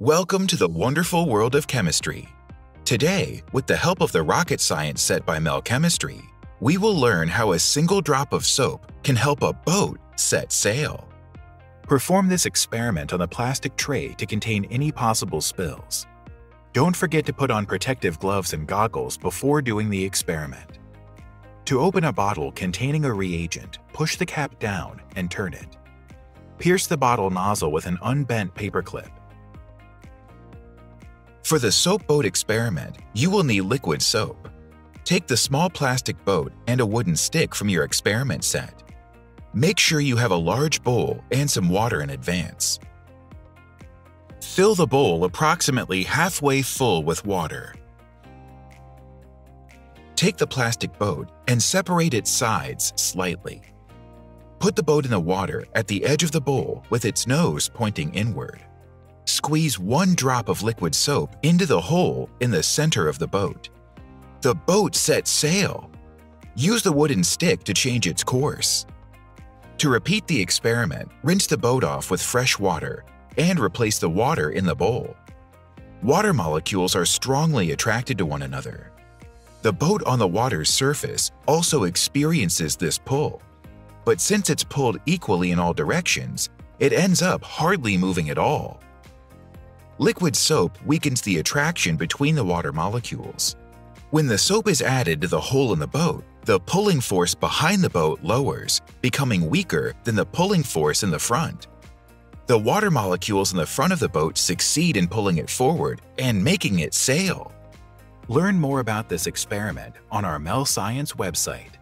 Welcome to the wonderful world of chemistry. Today, with the help of the rocket science set by MEL Chemistry, we will learn how a single drop of soap can help a boat set sail. Perform this experiment on a plastic tray to contain any possible spills. Don't forget to put on protective gloves and goggles before doing the experiment. To open a bottle containing a reagent, push the cap down and turn it. Pierce the bottle nozzle with an unbent paperclip. For the soap boat experiment, you will need liquid soap. Take the small plastic boat and a wooden stick from your experiment set. Make sure you have a large bowl and some water in advance. Fill the bowl approximately halfway full with water. Take the plastic boat and separate its sides slightly. Put the boat in the water at the edge of the bowl with its nose pointing inward. Squeeze one drop of liquid soap into the hole in the center of the boat. The boat sets sail. Use the wooden stick to change its course. To repeat the experiment, rinse the boat off with fresh water and replace the water in the bowl. Water molecules are strongly attracted to one another. The boat on the water's surface also experiences this pull, but since it's pulled equally in all directions, it ends up hardly moving at all. Liquid soap weakens the attraction between the water molecules. When the soap is added to the hole in the boat, the pulling force behind the boat lowers, becoming weaker than the pulling force in the front. The water molecules in the front of the boat succeed in pulling it forward and making it sail. Learn more about this experiment on our MEL Science website.